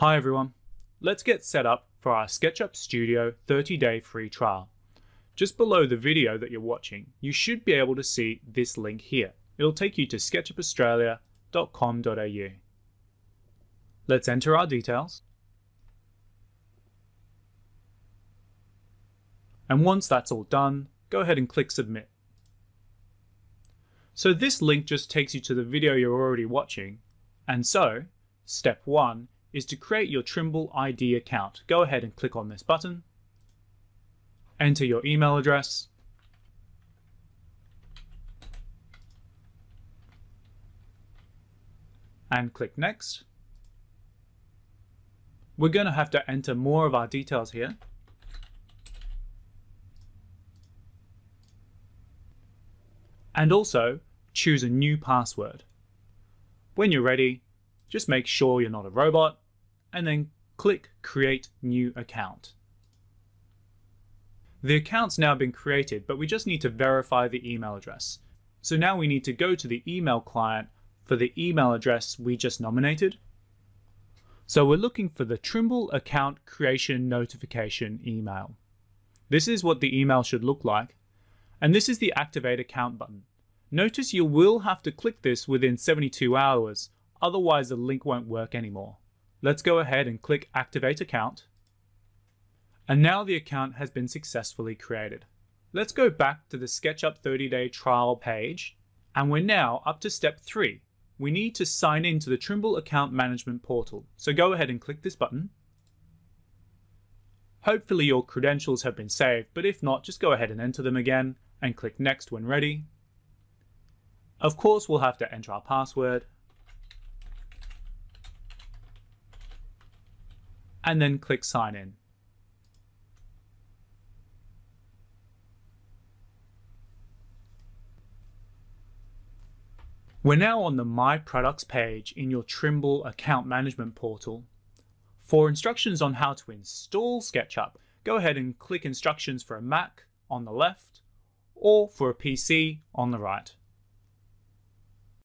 Hi everyone, let's get set up for our SketchUp Studio 30 day free trial. Just below the video that you're watching, you should be able to see this link here. It'll take you to sketchupaustralia.com.au. Let's enter our details. And once that's all done, go ahead and click submit. So this link just takes you to the video you're already watching. And so, step one is to create your Trimble ID account. Go ahead and click on this button, enter your email address, and click next. We're going to have to enter more of our details here. And also choose a new password. When you're ready, just make sure you're not a robot and then click Create New Account. The account's now been created, but we just need to verify the email address. So now we need to go to the email client for the email address we just nominated. So we're looking for the Trimble account creation notification email. This is what the email should look like. And this is the activate account button. Notice you will have to click this within 72 hours, otherwise the link won't work anymore. Let's go ahead and click Activate Account. And now the account has been successfully created. Let's go back to the SketchUp 30 day trial page, and we're now up to step 3. We need to sign in to the Trimble Account Management Portal. So go ahead and click this button. Hopefully your credentials have been saved, but if not, just go ahead and enter them again and click Next when ready. Of course, we'll have to enter our password and then click sign in. We're now on the My Products page in your Trimble account management portal. For instructions on how to install SketchUp, go ahead and click instructions for a Mac on the left or for a PC on the right.